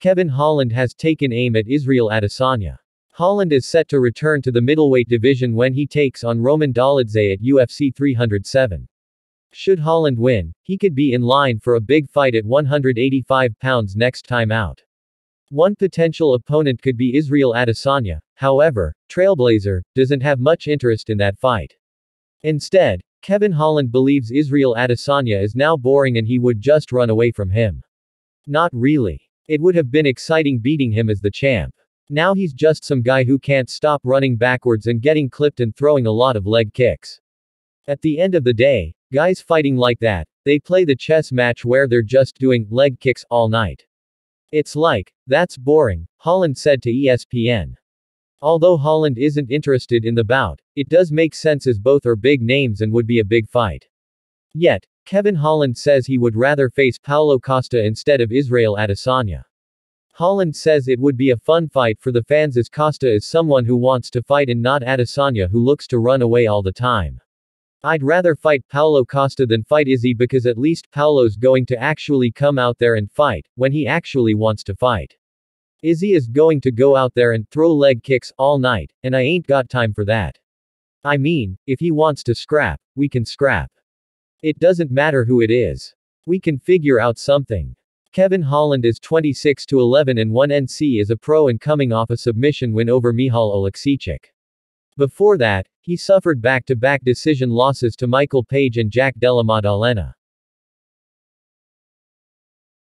Kevin Holland has taken aim at Israel Adesanya. Holland is set to return to the middleweight division when he takes on Roman Dolidze at UFC 307. Should Holland win, he could be in line for a big fight at 185 pounds next time out. One potential opponent could be Israel Adesanya, however, Trailblazer doesn't have much interest in that fight. Instead, Kevin Holland believes Israel Adesanya is now boring and he would just run away from him. Not really. It would have been exciting beating him as the champ. Now he's just some guy who can't stop running backwards and getting clipped and throwing a lot of leg kicks. At the end of the day, guys fighting like that, they play the chess match where they're just doing leg kicks all night. It's like, that's boring, Holland said to ESPN. Although Holland isn't interested in the bout, it does make sense as both are big names and would be a big fight. Yet, Kevin Holland says he would rather face Paulo Costa instead of Israel Adesanya. Holland says it would be a fun fight for the fans as Costa is someone who wants to fight and not Adesanya who looks to run away all the time. I'd rather fight Paulo Costa than fight Izzy because at least Paulo's going to actually come out there and fight, when he actually wants to fight. Izzy is going to go out there and throw leg kicks all night, and I ain't got time for that. I mean, if he wants to scrap, we can scrap. It doesn't matter who it is. We can figure out something. Kevin Holland is 26 to 11 and 1 NC is a pro and coming off a submission win over Michal Oleksiejczuk. Before that, he suffered back-to-back decision losses to Michael Page and Jack Della Maddalena.